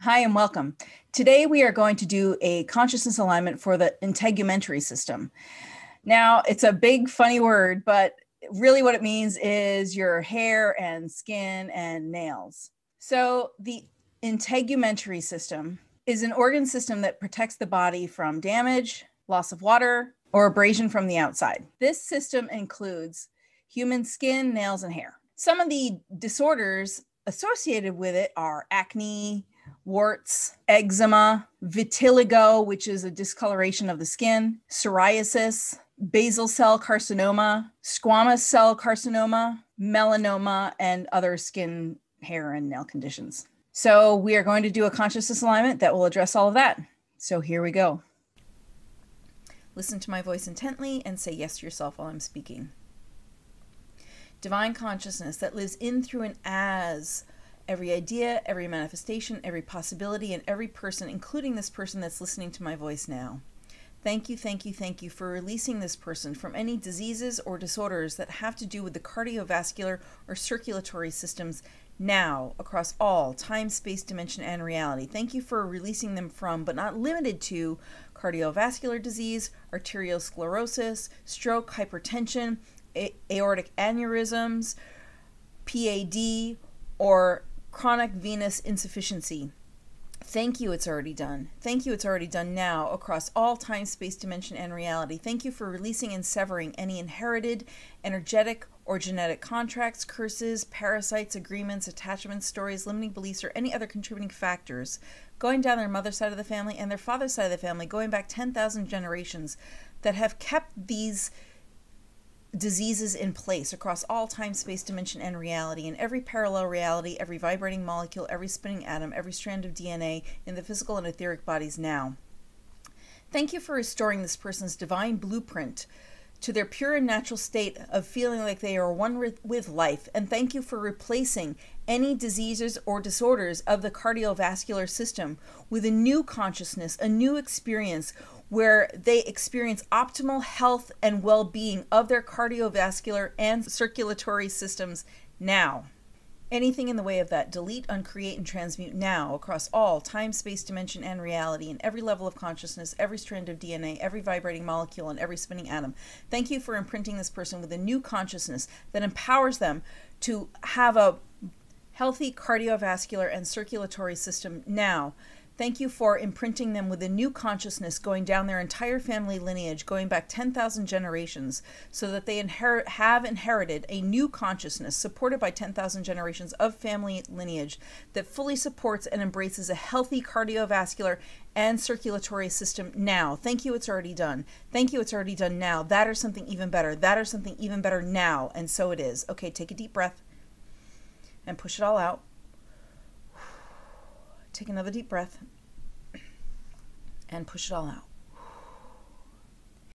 Hi and welcome. Today we are going to do a consciousness alignment for the integumentary system. Now, it's a big funny word, but really what it means is your hair and skin and nails. So, the integumentary system is an organ system that protects the body from damage, loss of water, or abrasion from the outside. This system includes human skin, nails, and hair. Some of the disorders associated with it are acne, warts, eczema, vitiligo, which is a discoloration of the skin, psoriasis, basal cell carcinoma, squamous cell carcinoma, melanoma, and other skin, hair, and nail conditions. So, we are going to do a consciousness alignment that will address all of that. So, here we go. Listen to my voice intently and say yes to yourself while I'm speaking. Divine consciousness that lives in, through, and as every idea, every manifestation, every possibility, and every person, including this person that's listening to my voice now. Thank you, thank you, thank you for releasing this person from any diseases or disorders that have to do with the cardiovascular or circulatory systems now across all time, space, dimension, and reality. Thank you for releasing them from, but not limited to, cardiovascular disease, arteriosclerosis, stroke, hypertension, a- aortic aneurysms, PAD, or chronic venous insufficiency. Thank you, it's already done. Thank you, it's already done now across all time, space, dimension, and reality. Thank you for releasing and severing any inherited, energetic, or genetic contracts, curses, parasites, agreements, attachments, stories, limiting beliefs, or any other contributing factors going down their mother's side of the family and their father's side of the family, going back 10,000 generations that have kept these diseases in place across all time, space, dimension, and reality, in every parallel reality, every vibrating molecule, every spinning atom, every strand of DNA in the physical and etheric bodies now. Thank you for restoring this person's divine blueprint to their pure and natural state of feeling like they are one with life. And thank you for replacing any diseases or disorders of the cardiovascular system with a new consciousness, a new experience where they experience optimal health and well being of their cardiovascular and circulatory systems now. Anything in the way of that, delete, uncreate, and transmute now across all time, space, dimension, and reality, in every level of consciousness, every strand of DNA, every vibrating molecule, and every spinning atom. Thank you for imprinting this person with a new consciousness that empowers them to have a healthy cardiovascular and circulatory system now Thank you for imprinting them with a new consciousness going down their entire family lineage, going back 10,000 generations, so that they inherit, have inherited a new consciousness supported by 10,000 generations of family lineage that fully supports and embraces a healthy cardiovascular and circulatory system now. Thank you, it's already done. Thank you, it's already done now. That or something even better. That or something even better now. And so it is. Okay, take a deep breath and push it all out. Take another deep breath and push it all out.